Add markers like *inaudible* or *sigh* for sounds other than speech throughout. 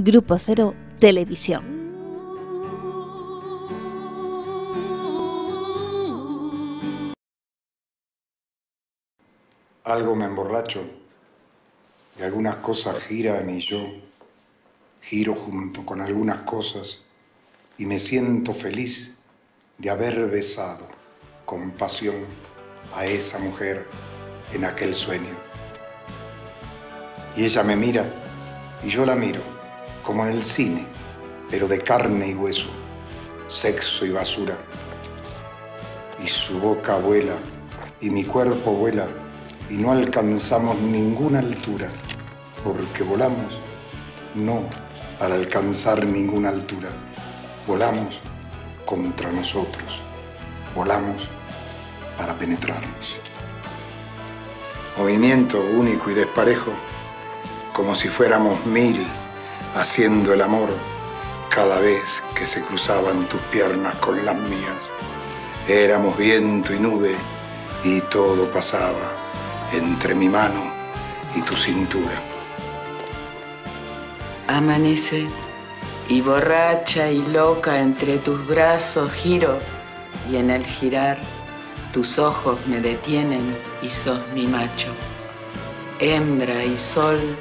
Grupo Cero Televisión. Algo me emborracho y algunas cosas giran y yo giro junto con algunas cosas y me siento feliz de haber besado con pasión a esa mujer en aquel sueño. Y ella me mira y yo la miro, como en el cine, pero de carne y hueso, sexo y basura. Y su boca vuela y mi cuerpo vuela y no alcanzamos ninguna altura, porque volamos no para alcanzar ninguna altura, volamos contra nosotros, volamos para penetrarnos. Movimiento único y desparejo, como si fuéramos mil haciendo el amor cada vez que se cruzaban tus piernas con las mías. Éramos viento y nube y todo pasaba entre mi mano y tu cintura. Amanece y borracha y loca entre tus brazos giro y en el girar tus ojos me detienen y sos mi macho. Hembra y sol,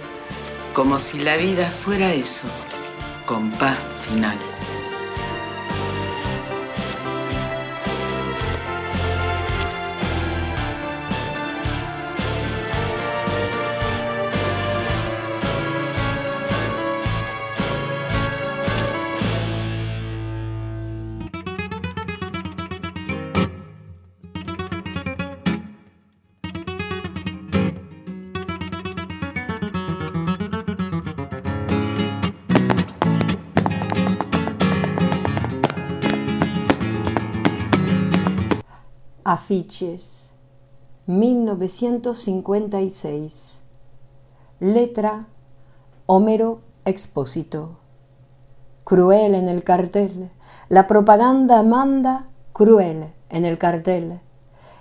como si la vida fuera eso, con paz final. Afiches 1956 Letra Homero Expósito Cruel en el cartel, la propaganda manda cruel en el cartel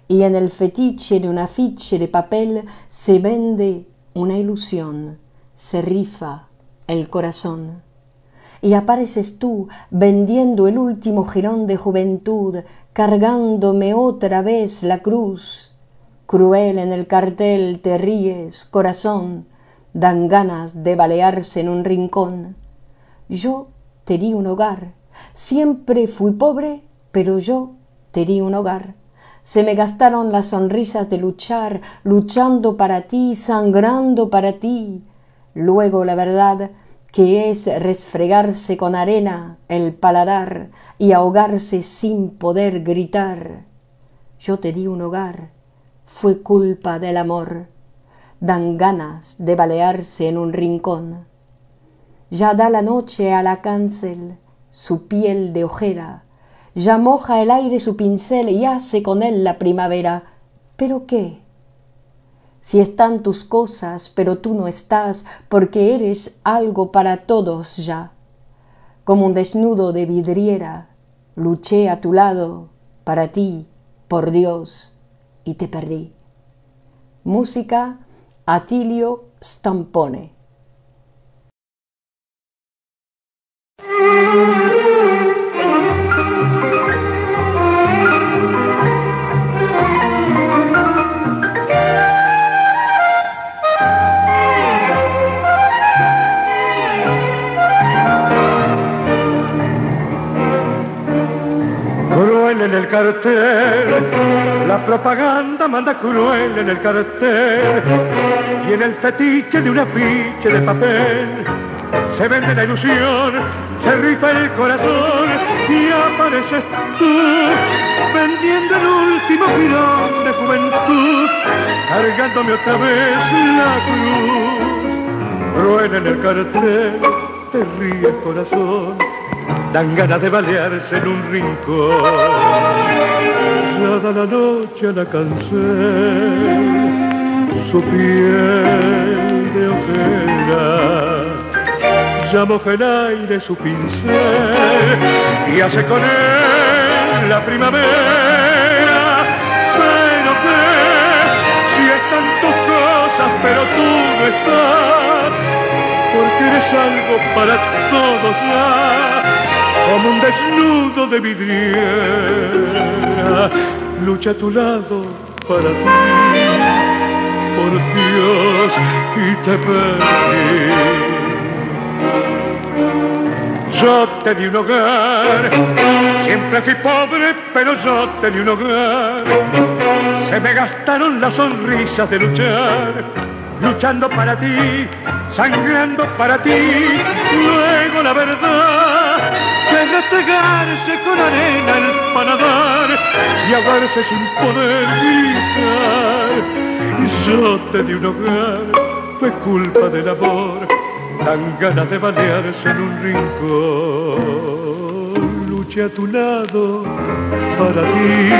y en el fetiche de un afiche de papel se vende una ilusión, se rifa el corazón. Y apareces tú vendiendo el último jirón de juventud cargándome otra vez la cruz. Cruel en el cartel te ríes, corazón, dan ganas de balearse en un rincón. Yo te di un hogar, siempre fui pobre, pero yo te di un hogar. Se me gastaron las sonrisas de luchar, luchando para ti, sangrando para ti. Luego la verdad que es resfregarse con arena el paladar y ahogarse sin poder gritar. Yo te di un hogar, fue culpa del amor, dan ganas de balearse en un rincón. Ya da la noche a la cárcel su piel de ojera, ya moja el aire su pincel y hace con él la primavera. ¿Pero qué? Si están tus cosas, pero tú no estás, porque eres algo para todos ya. Como un desnudo de vidriera, luché a tu lado, para ti, por Dios, y te perdí. Música Atilio Stampone. En el cartel, la propaganda manda cruel en el cartel, y en el fetiche de un afiche de papel, se vende la ilusión, se rifa el corazón, y apareces tú, vendiendo el último filón de juventud, cargándome otra vez la cruz, cruel en el cartel, te ríe el corazón, dan ganas de balearse en un rincón. Ya da la noche la cancel, su piel de ojera, ya moja el aire su pincel y hace con él la primavera. Pero que si están tus cosas, pero tú no estás, eres algo para todos como un desnudo de vidriera, lucha a tu lado para ti, por Dios, y te perdí. Yo te di un hogar, siempre fui pobre, pero yo te di un hogar. Se me gastaron las sonrisas de luchar, luchando para ti, sangrando para ti. Luego la verdad, que es entregarse con arena al paladar y ahogarse sin poder gritar. Yo te un hogar, fue culpa del amor dan ganas de balearse en un rincón. Luché a tu lado para ti,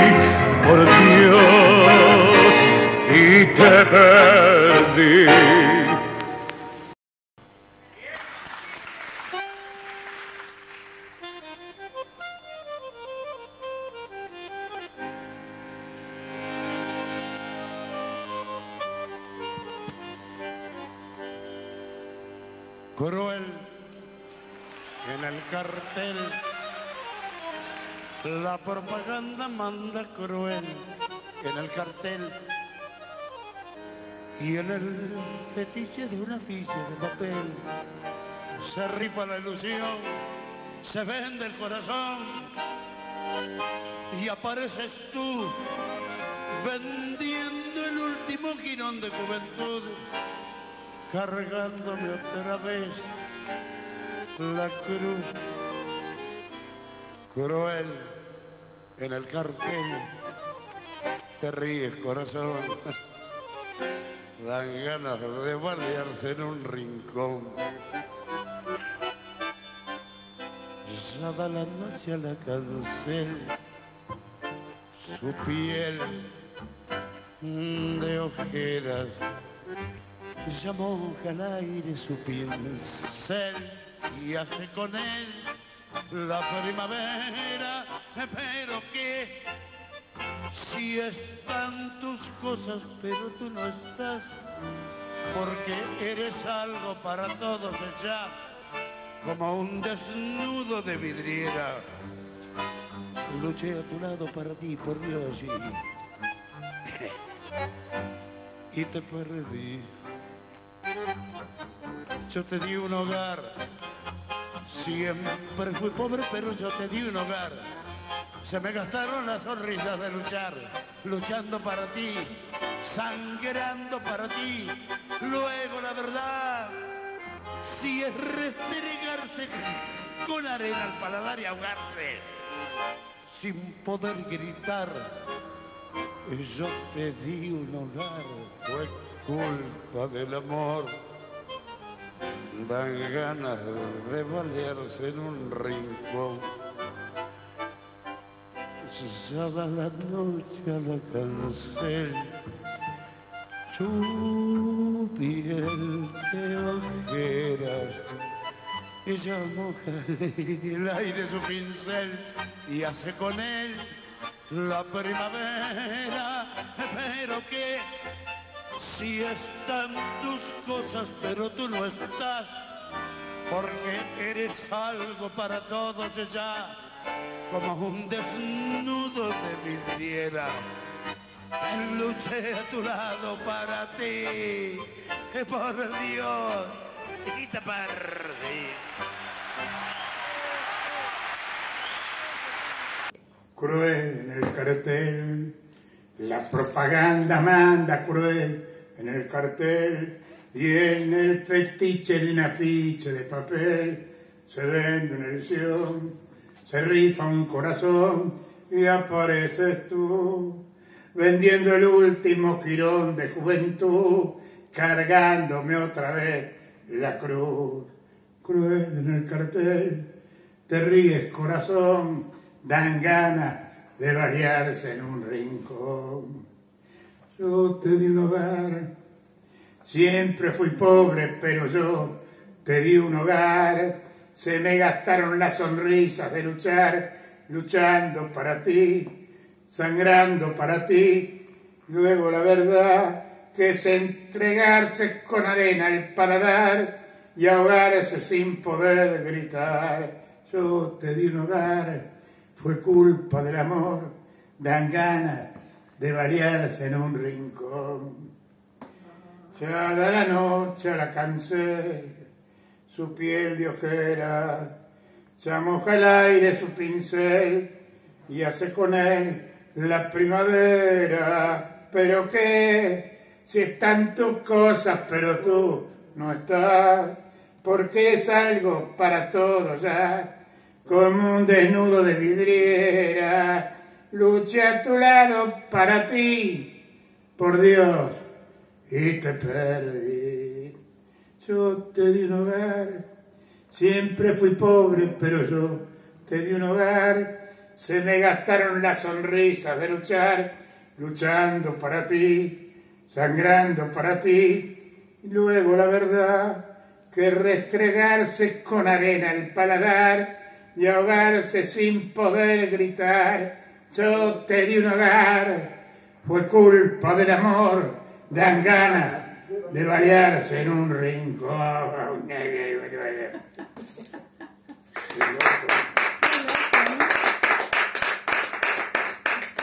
La propaganda manda cruel en el cartel. Y en el fetiche de una ficha de papel se rifa la ilusión, se vende el corazón y apareces tú vendiendo el último girón de juventud cargándome otra vez la cruz cruel en el cartel. Te ríes, corazón. Dan ganas de balearse en un rincón. Ya da la noche a la cancel, su piel de ojeras ya moja al aire su pincel y hace con él la primavera, pero que si están tus cosas, pero tú no estás, porque eres algo para todos ya, como un desnudo de vidriera. Luché a tu lado para ti, por Dios, y, *laughs* y te perdí. Yo te di un hogar, siempre fui pobre, pero yo te di un hogar. Se me gastaron las sonrisas de luchar, luchando para ti, sangrando para ti. Luego la verdad, si es restregarse con arena al paladar y ahogarse, sin poder gritar, yo te di un hogar, fue culpa del amor. Dan ganas de balearse en un rincón. Ya va la noche a la cancel. Tu piel de ojeras. Ella moja el aire su pincel y hace con él la primavera, pero que si están tus cosas, pero tú no estás, porque eres algo para todos ya, como un desnudo de vidriera. Luché a tu lado para ti, por Dios, y te perdí. Cruel en el cartel, la propaganda manda cruel en el cartel y en el fetiche de un afiche de papel se vende una ilusión, se rifa un corazón y apareces tú vendiendo el último jirón de juventud, cargándome otra vez la cruz. Cruel en el cartel, te ríes corazón, dan ganas de variarse en un rincón. Yo te di un hogar, siempre fui pobre, pero yo te di un hogar. Se me gastaron las sonrisas de luchar, luchando para ti, sangrando para ti. Luego la verdad que es entregarse con arena al paladar y ahogarse sin poder gritar. Yo te di un hogar, fue culpa del amor, dan ganas de variarse en un rincón. Ya da la noche la cancel, su piel de ojera, se moja el aire su pincel y hace con él la primavera. Pero qué, si están tus cosas, pero tú no estás, porque es algo para todos ya, como un desnudo de vidriera. Luché a tu lado para ti, por Dios, y te perdí. Yo te di un hogar, siempre fui pobre, pero yo te di un hogar. Se me gastaron las sonrisas de luchar, luchando para ti, sangrando para ti. Y luego la verdad, que restregarse con arena el paladar y ahogarse sin poder gritar. Yo te di un hogar, fue culpa del amor, dan ganas de balearse en un rincón. *laughs*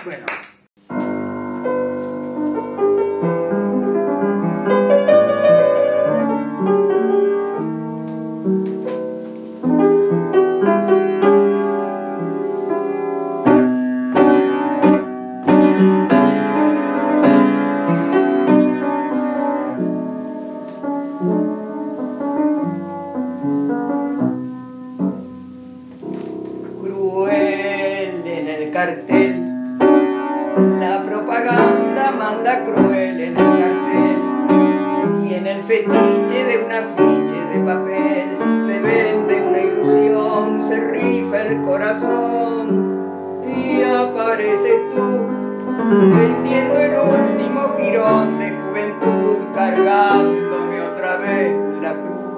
Bueno. Cargándome otra vez la cruz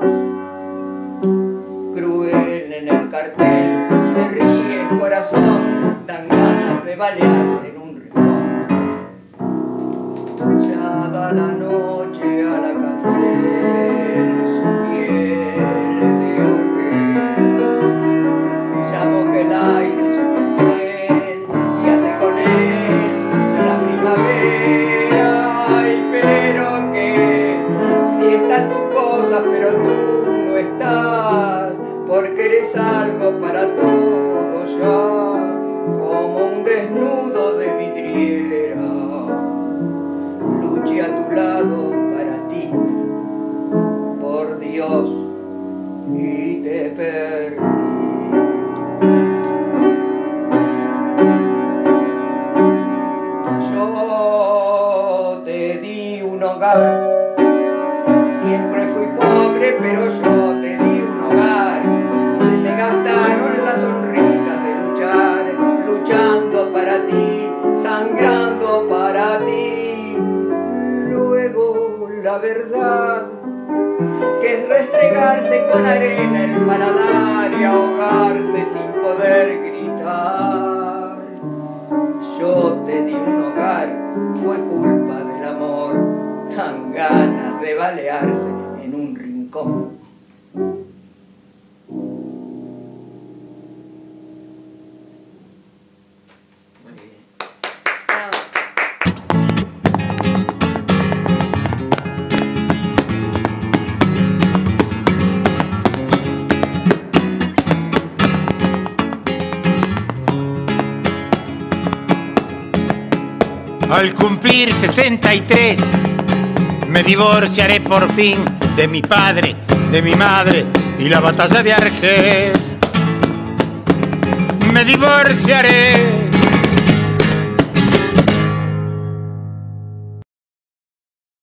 cruel en el cartel, te ríes corazón, dan ganas de balearse en un rincón. Echada la noche a la cancel, su piel de ojera, llamo que el aire su pincel y hace con él la primavera. Algo para todos ya, como un desnudo de vidriera. Luché a tu lado para ti, por Dios, y te perdí. Yo te di un hogar, siempre fui pobre, pero yo que es restregarse con arena el paladar y ahogarse sin poder gritar. Yo te di un hogar, fue culpa del amor, tan ganas de balearse en un rincón. Al cumplir 63, me divorciaré por fin de mi padre, de mi madre y la batalla de Argel. Me divorciaré